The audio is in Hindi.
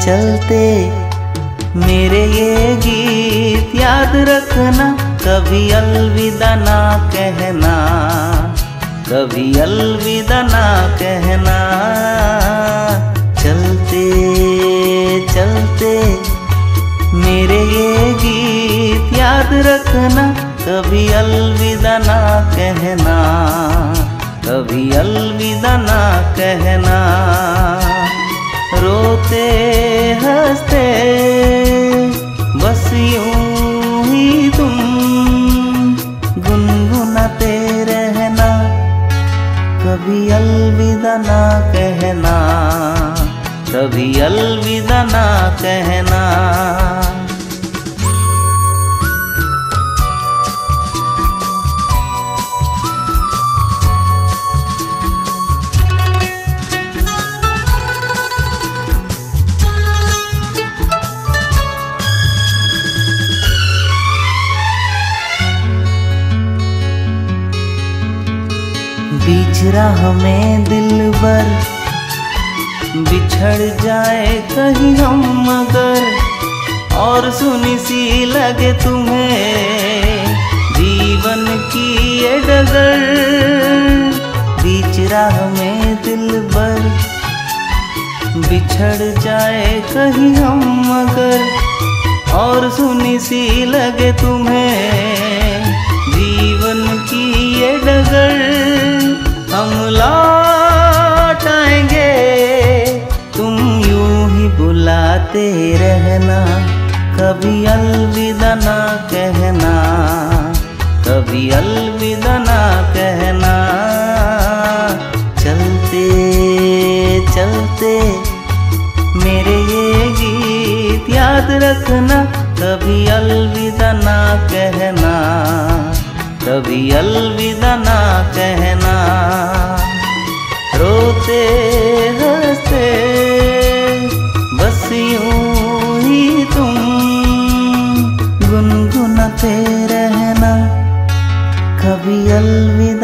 चलते। मेरे ये गीत याद रखना, कभी अलविदा ना कहना। कभी अलविदा ना कहना। चलते चलते। मेरे ये गीत याद रखना, कभी अलविदा ना कहना। कभी अलविदा ना कहना। रोते हँसते, बस यूँ ही तुम गुनगुनाते रहना, कभी अलविदा ना कहना, कभी अलविदा ना कहना। बीच राह में दिल भर बिछड़ जाए कहीं हम मगर। और सुनी सी लगे तुम्हें, जीवन की ये डगर। बीच राह में दिल भर बिछड़ जाए कहीं हम मगर। और सुनी सी लगे तुम्हें बुलाते रहना, कभी अलविदा ना कहना, कभी अलविदा ना कहना। चलते चलते, मेरे ये गीत याद रखना, कभी अलविदा ना कहना, कभी अलविदा ना कहना। रोते हँसते